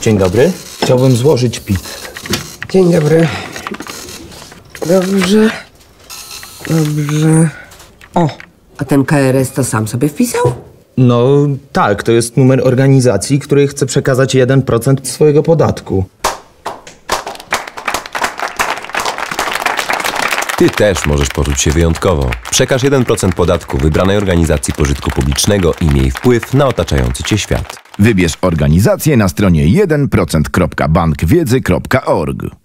Dzień dobry. Chciałbym złożyć PIT. Dzień dobry. Dobrze. Dobrze. O, a ten KRS to sam sobie wpisał? No tak, to jest numer organizacji, której chcę przekazać 1% swojego podatku. Ty też możesz poczuć się wyjątkowo. Przekaż 1% podatku wybranej organizacji pożytku publicznego i miej wpływ na otaczający cię świat. Wybierz organizację na stronie 1%.bankwiedzy.org.